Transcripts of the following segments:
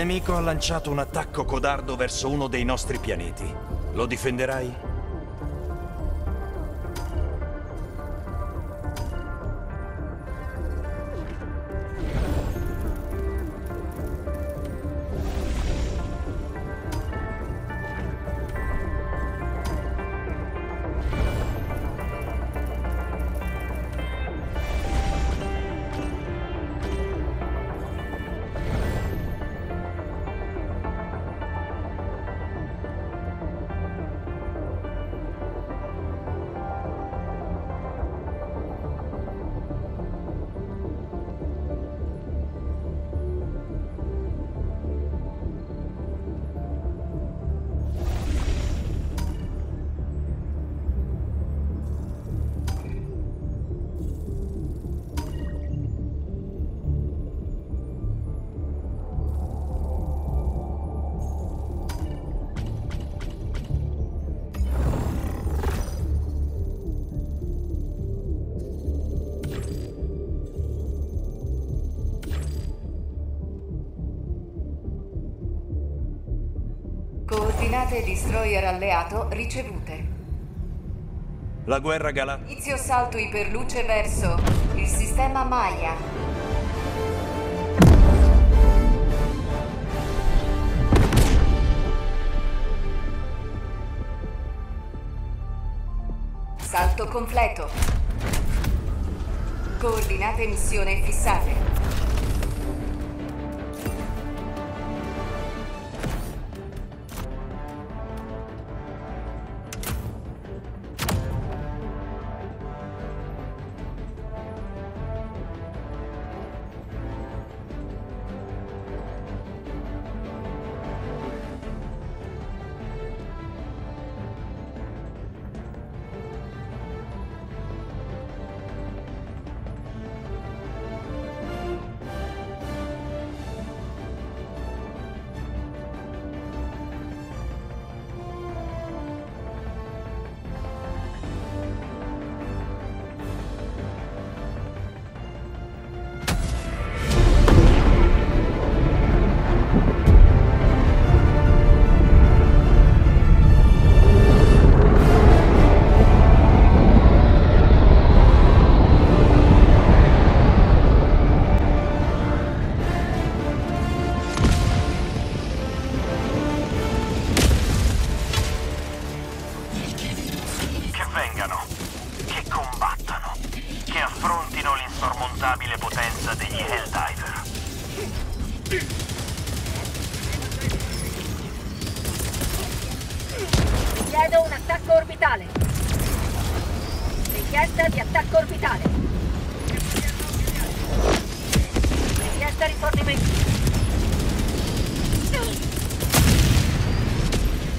Nemico ha lanciato un attacco codardo verso uno dei nostri pianeti. Lo difenderai? Coordinate destroyer alleato ricevute. La guerra galattica. Inizio salto iperluce verso il sistema Maya. Salto completo. Coordinate missione fissate. L'insormontabile potenza degli Helldiver. Chiedo un attacco orbitale. Richiesta di attacco orbitale. Richiesta rifornimenti.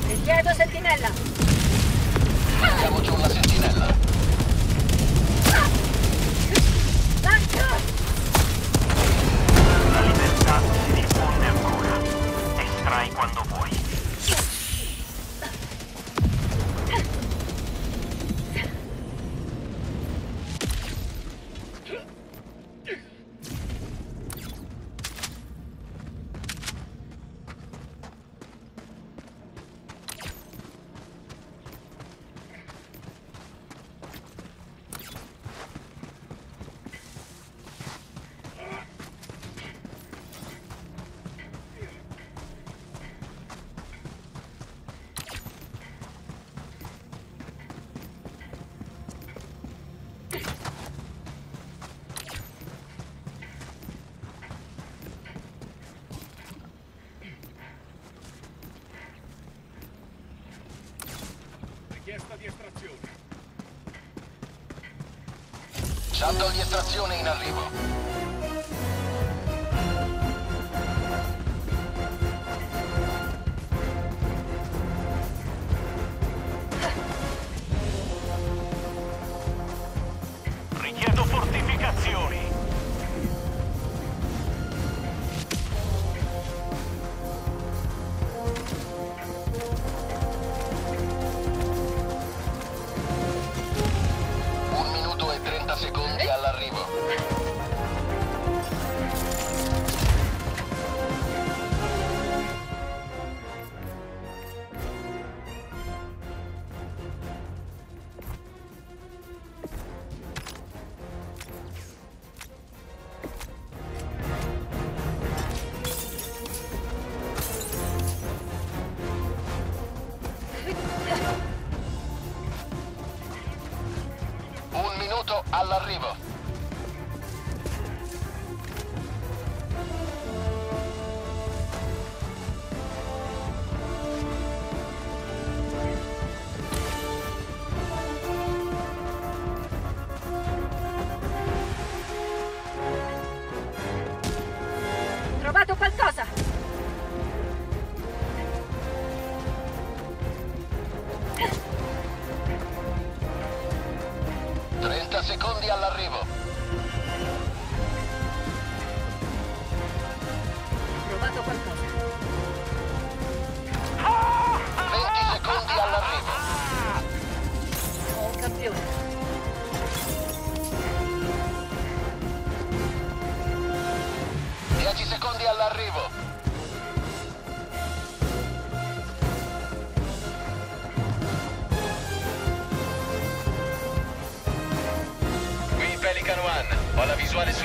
Richiedo sentinella. Mettiamo giù la sentinella. y cuando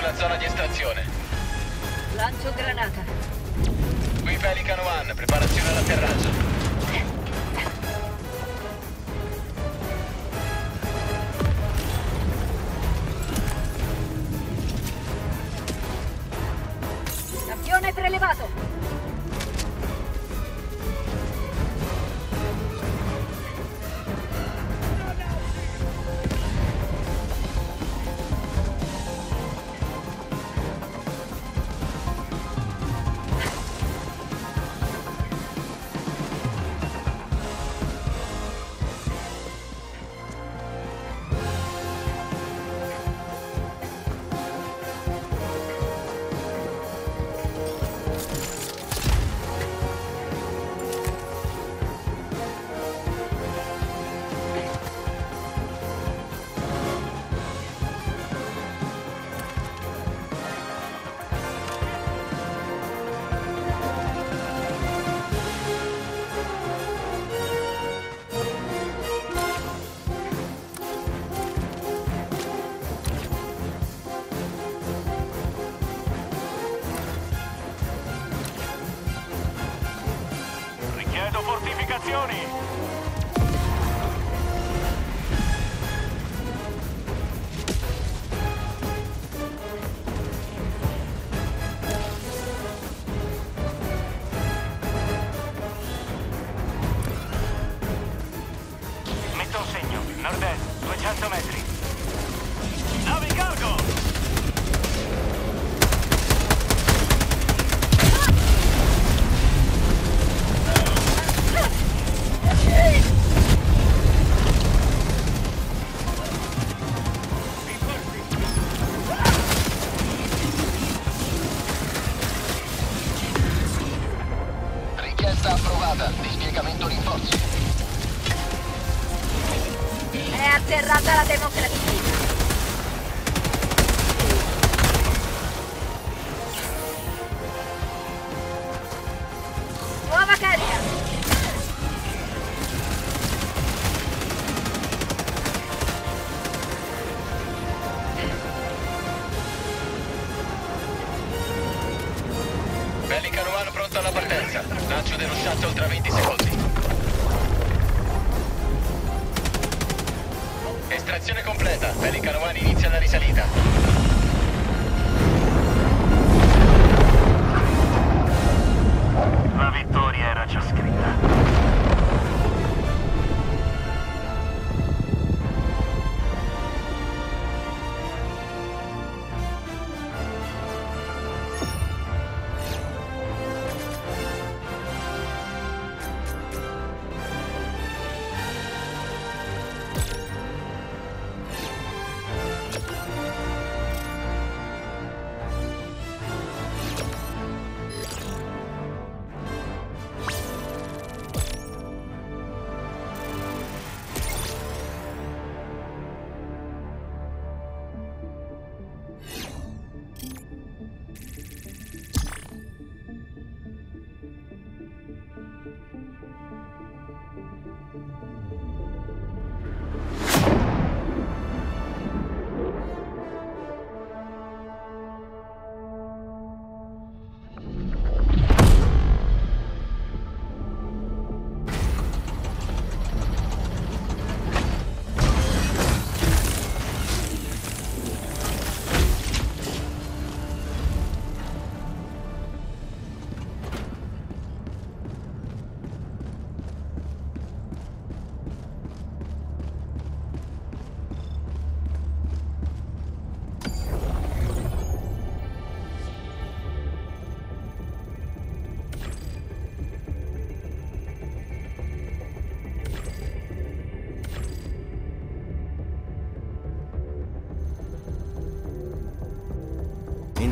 la zona di estrazione. Lancio granata. Qui Pelican One. Preparazione all'atterraggio. Campione prelevato.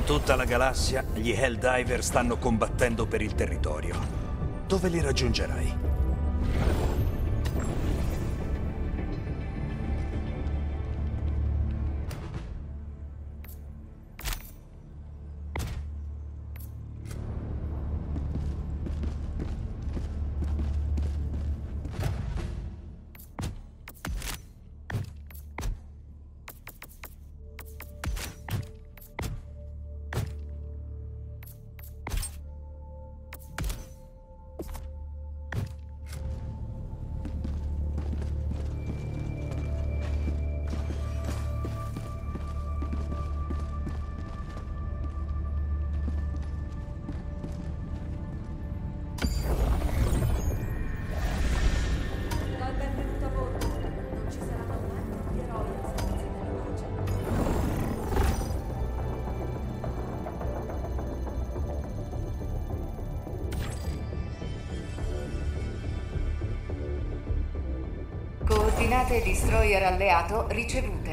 Tutta la galassia gli Helldiver stanno combattendo per il territorio. Dove li raggiungerai? Coordinate destroyer alleato ricevute.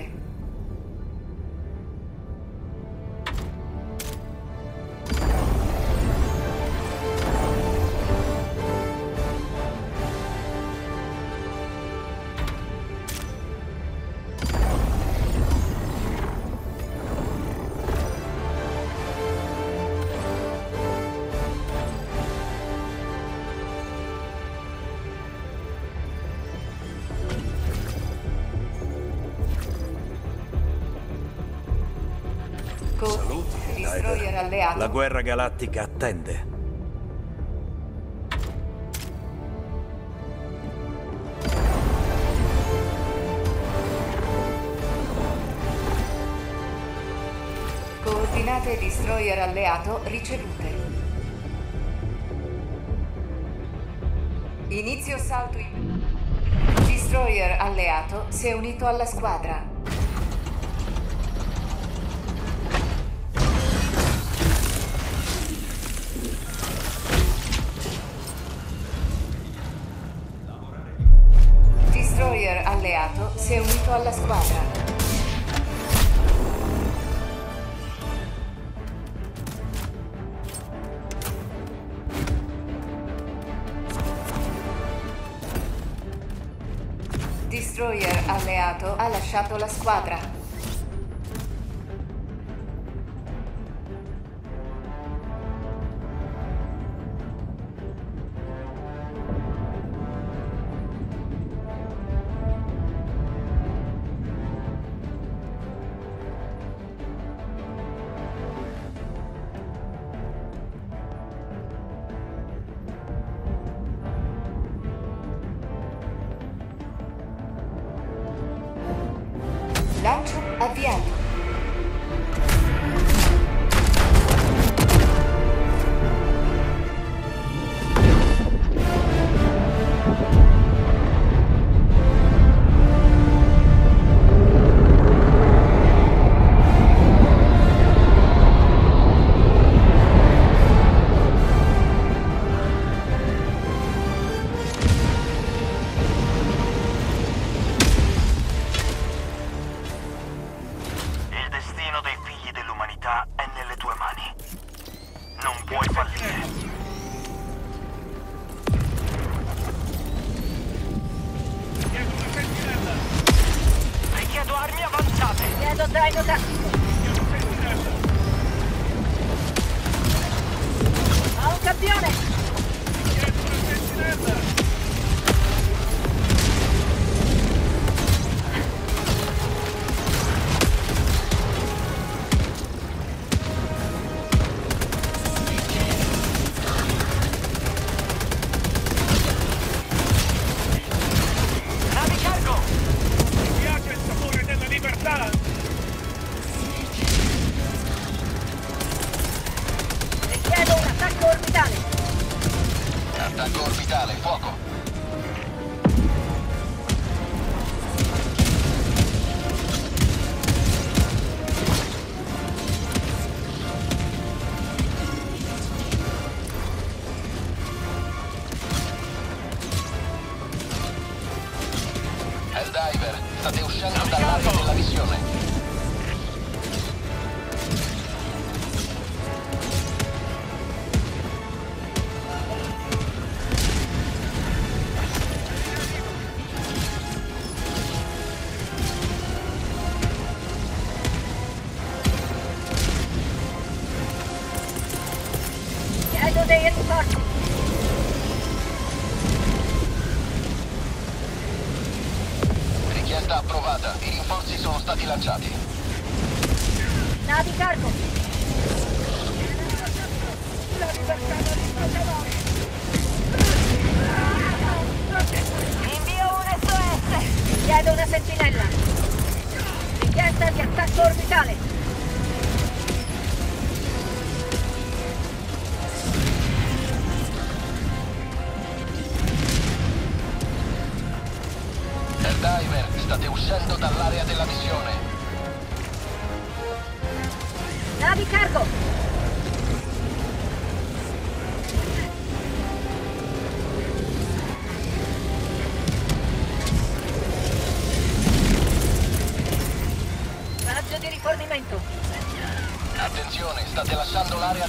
La guerra galattica attende. Coordinate destroyer alleato ricevute. Inizio salto in... Destroyer alleato si è unito alla squadra. destroyer alleato ha lasciato la squadra.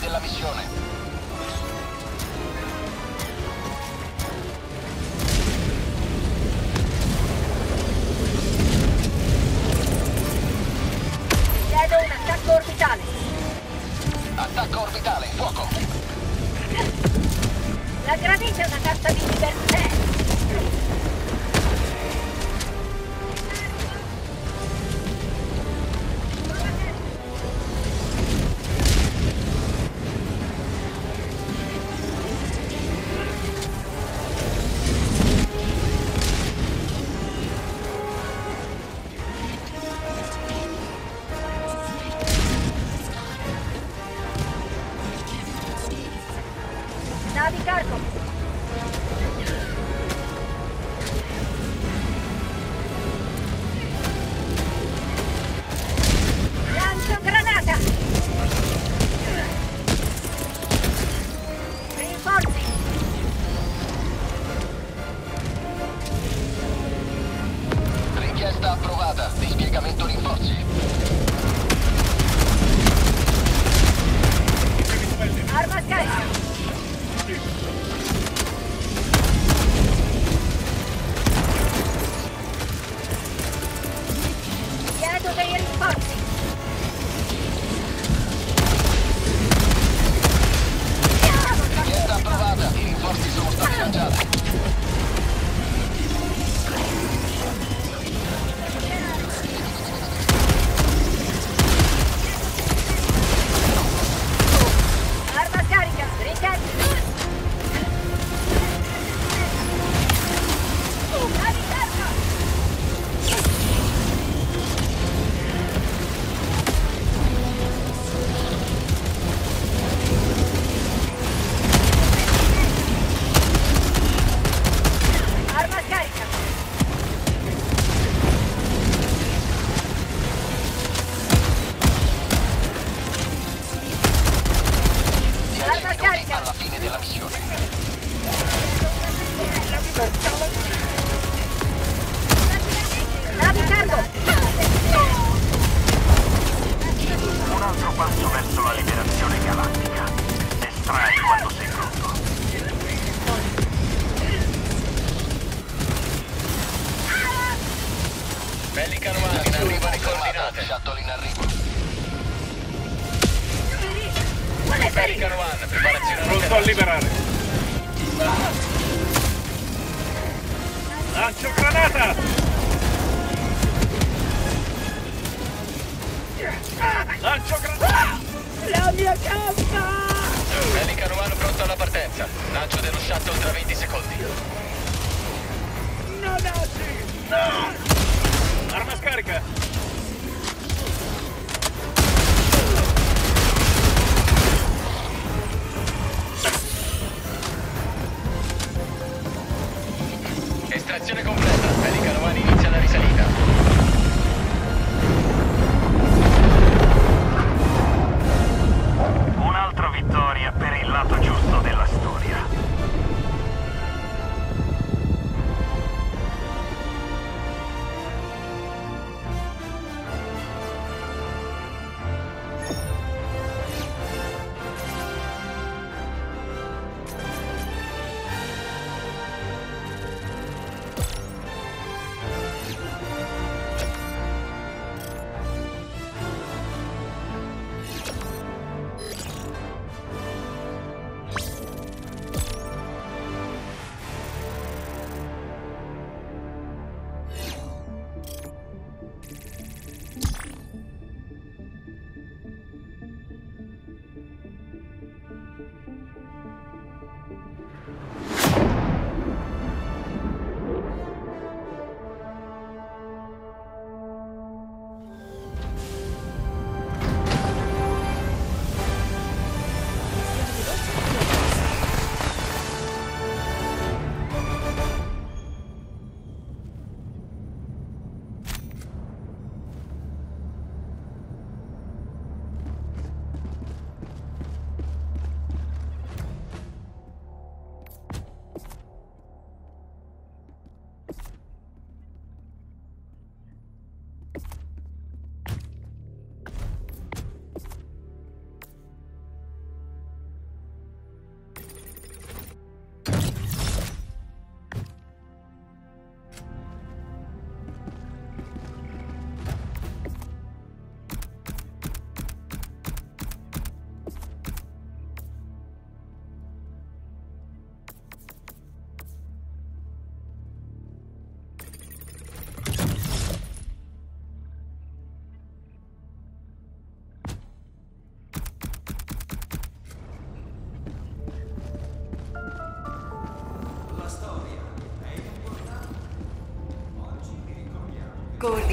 Della missione.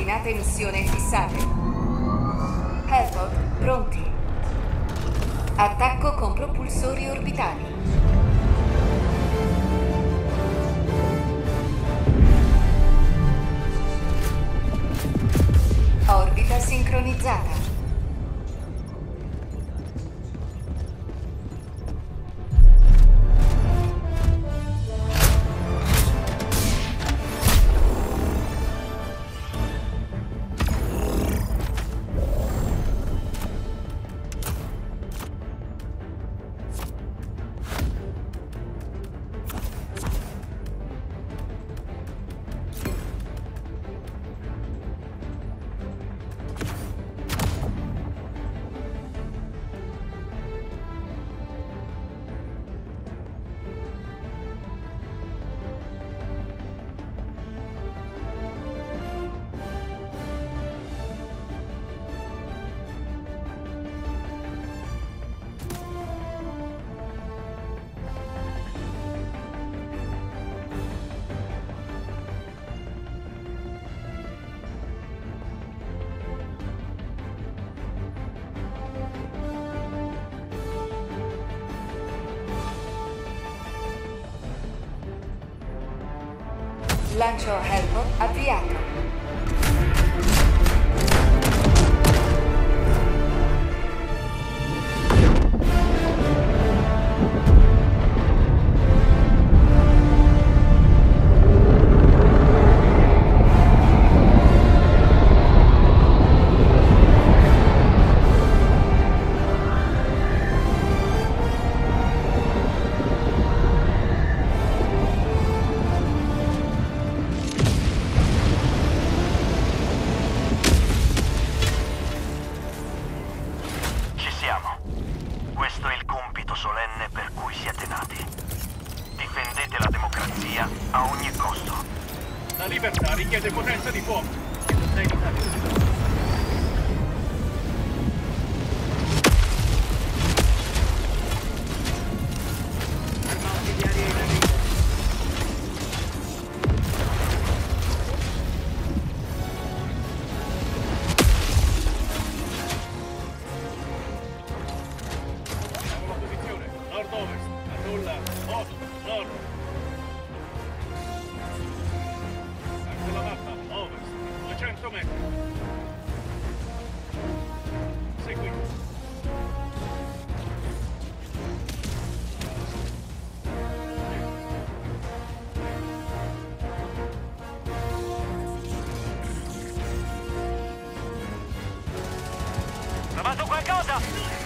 determinate missione fissate. Hellbolt, pronti. Attacco con propulsori orbitali. Orbita sincronizzata. Lancio Helmor avviato. 者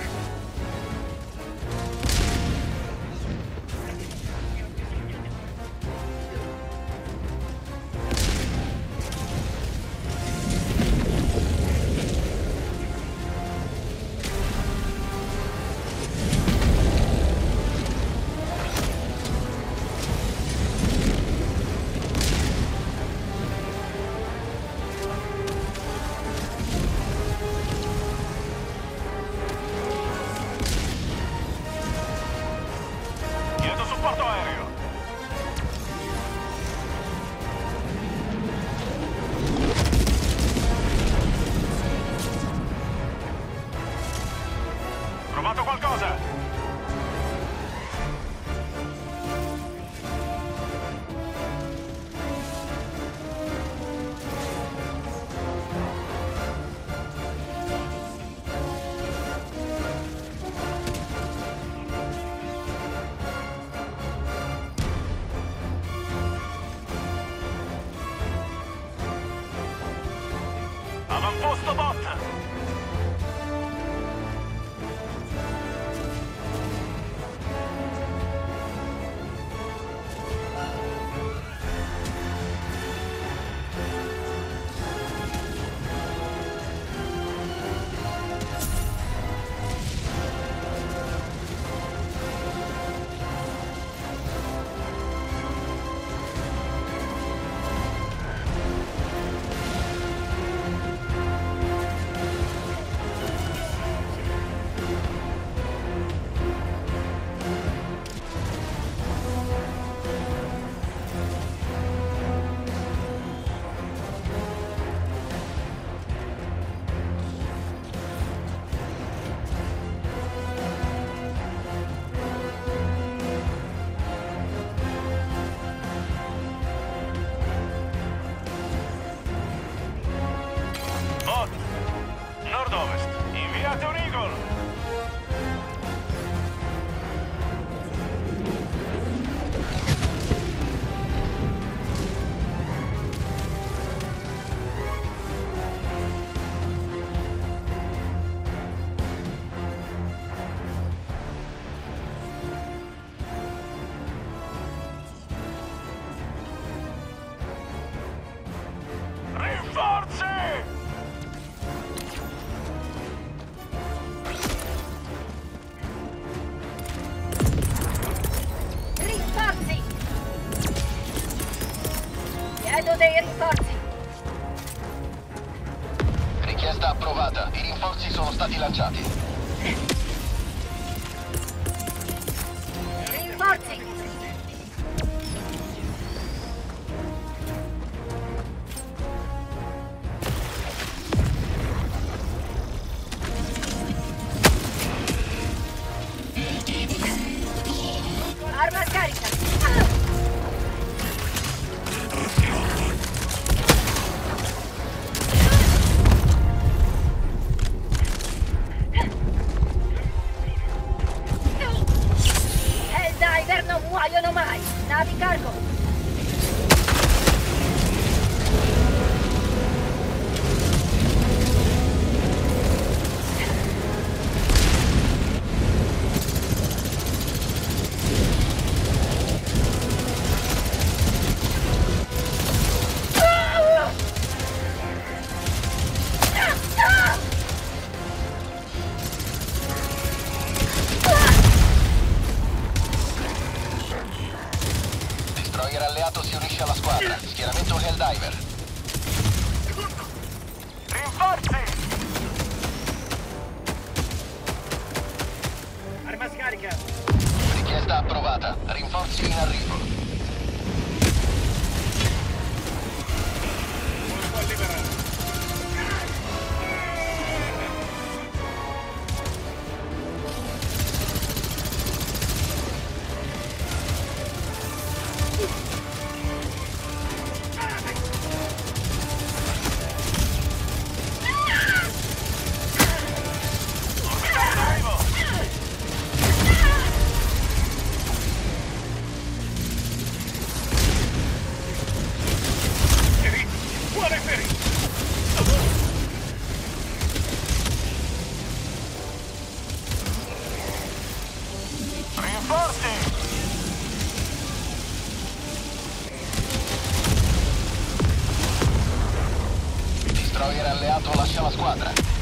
Alleato lascia la squadra.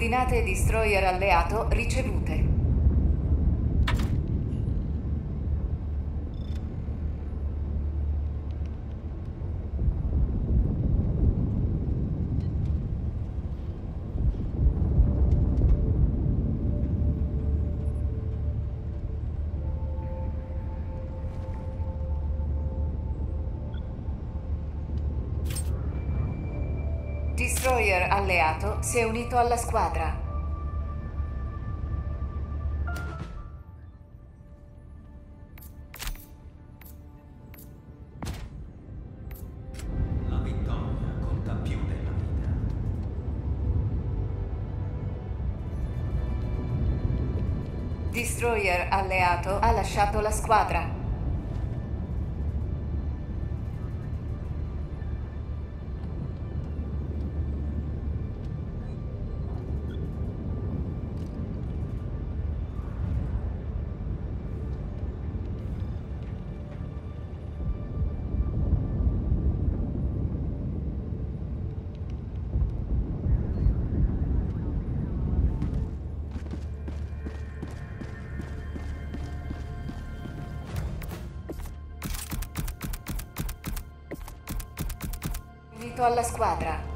coordinate destroyer alleato ricevute. si è unito alla squadra. Destroyer alleato ha lasciato la squadra. alla squadra.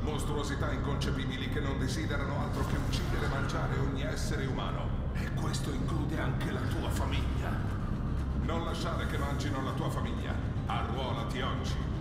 Mostruosità inconcepibili che non desiderano altro che uccidere e mangiare ogni essere umano. E questo include anche la tua famiglia. Non lasciare che mangino la tua famiglia. Arruolati oggi.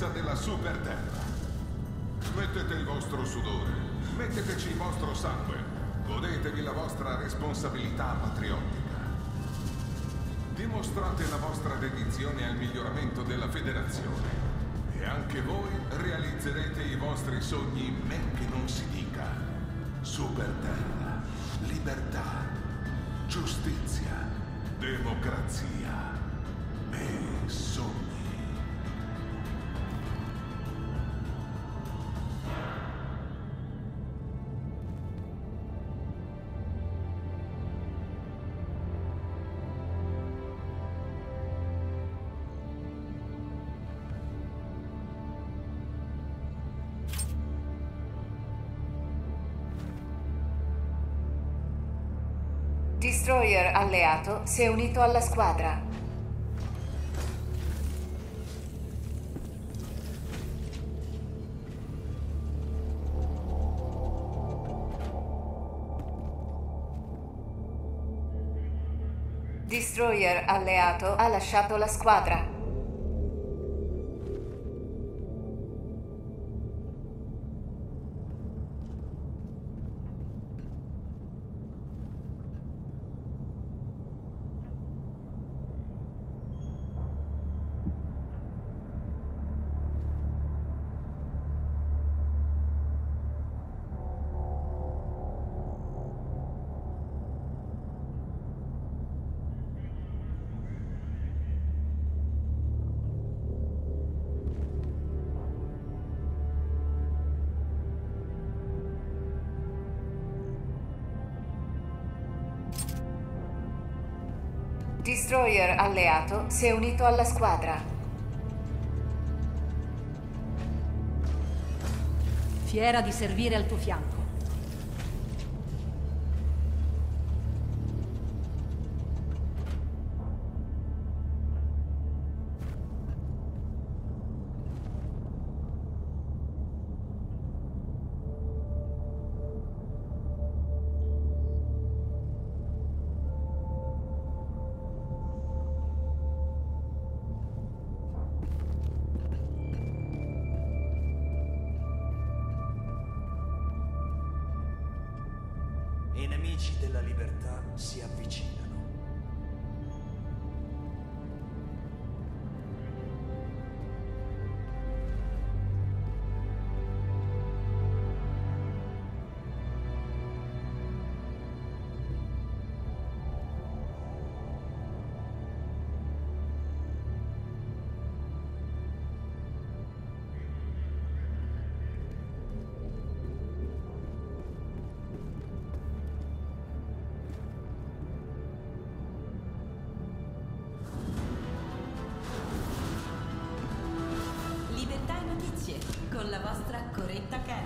Promessa della super terra. Mettete il vostro sudore, metteteci il vostro sangue, godetevi la vostra responsabilità patriottica. Dimostrate la vostra dedizione al miglioramento della federazione. E anche voi realizzerete i vostri sogni men che non si dica. Super terra, libertà, giustizia, democrazia alleato si è unito alla squadra. Destroyer alleato ha lasciato la squadra. Destroyer alleato si è unito alla squadra. Fiera di servire al tuo fianco. Vostra corretta Ken.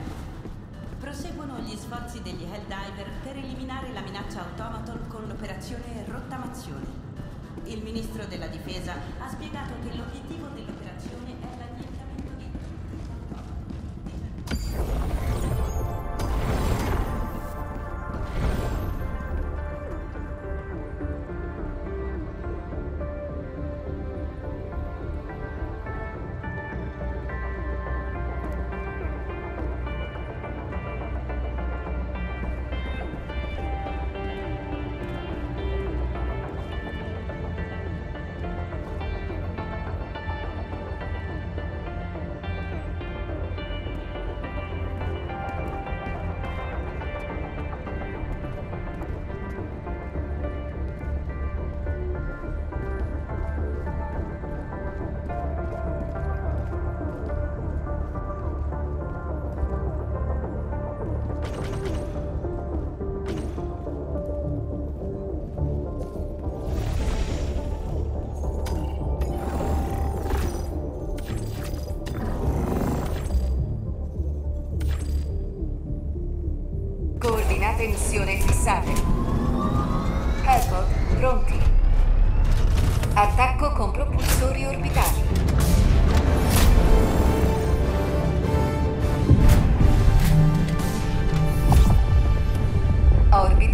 Proseguono gli sforzi degli Helldiver per eliminare la minaccia automaton con l'operazione Rottamazione. Il ministro della difesa ha spiegato che l'obiettivo dell'operazione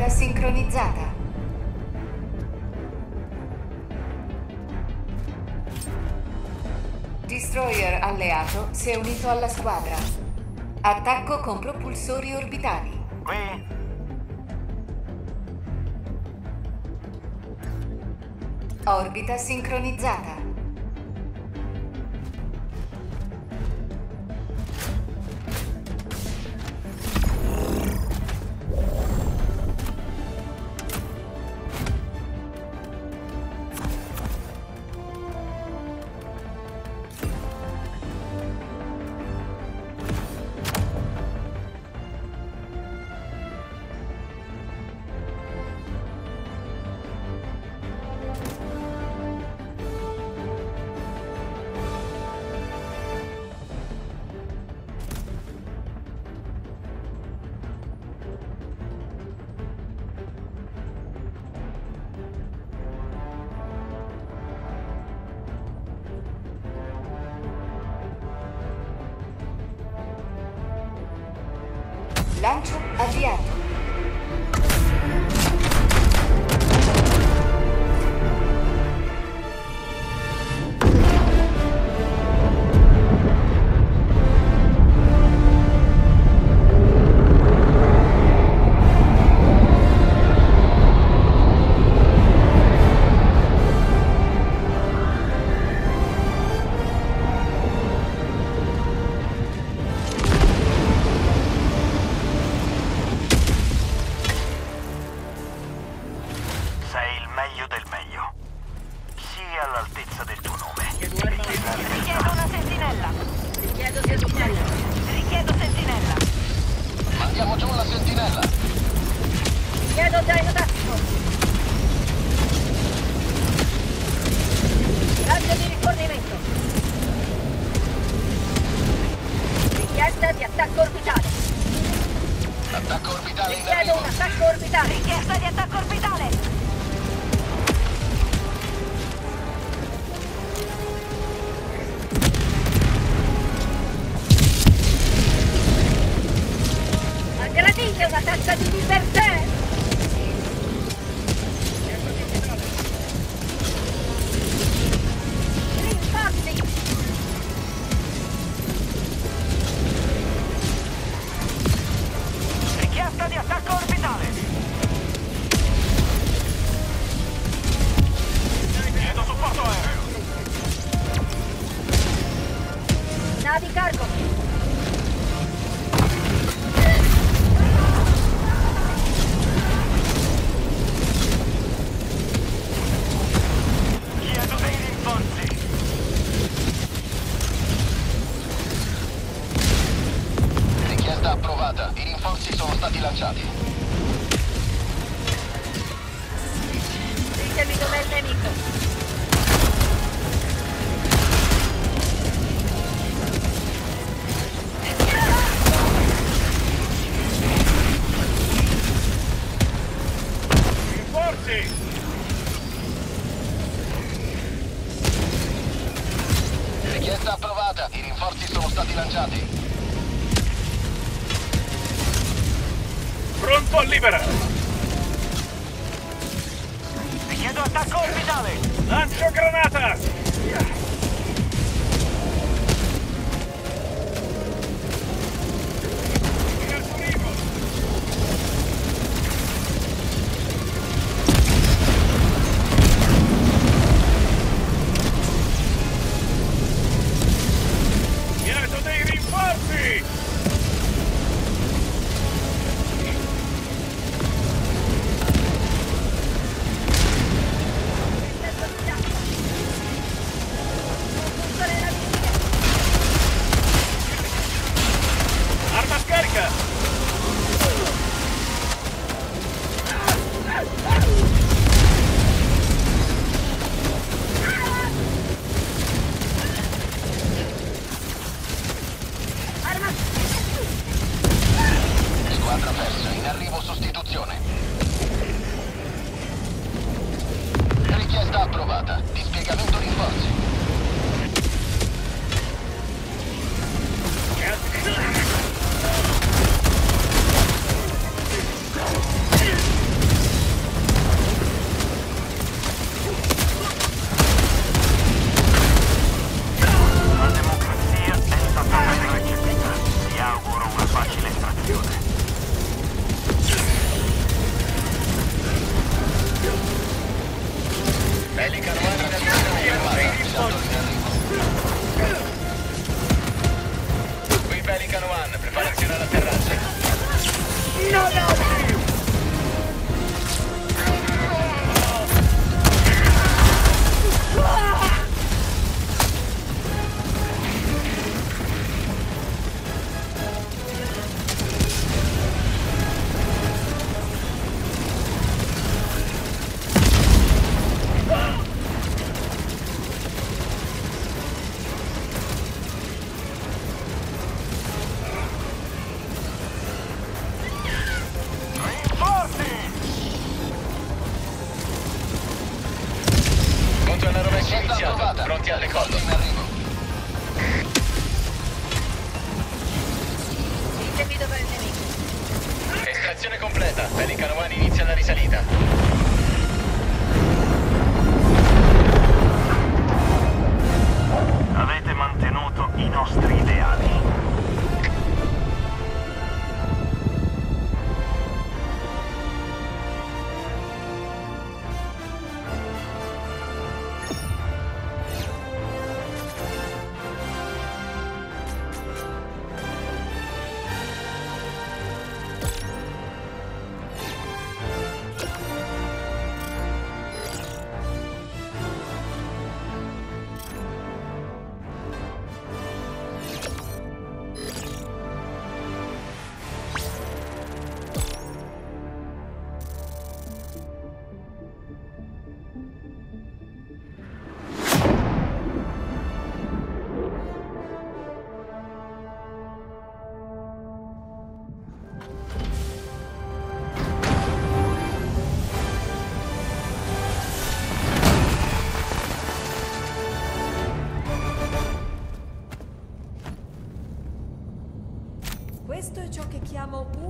Orbita sincronizzata. Destroyer alleato si è unito alla squadra. Attacco con propulsori orbitali. Qui? Orbita sincronizzata. avanti! Richiesta approvata, i rinforzi sono stati lanciati. Pronto a libera! Richiedo attacco orbitale! Lancio granata!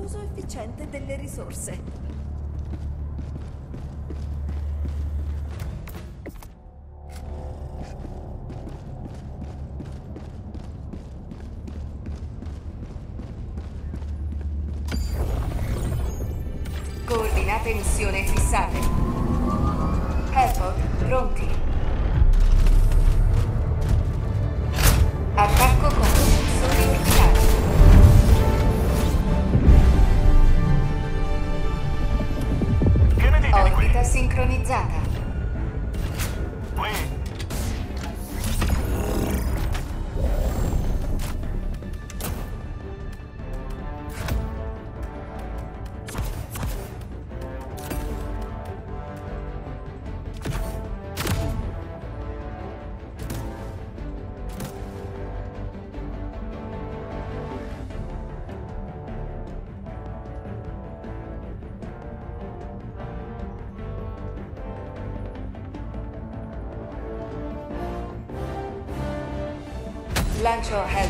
uso efficiente delle risorse. Lancio Hellbot avviato.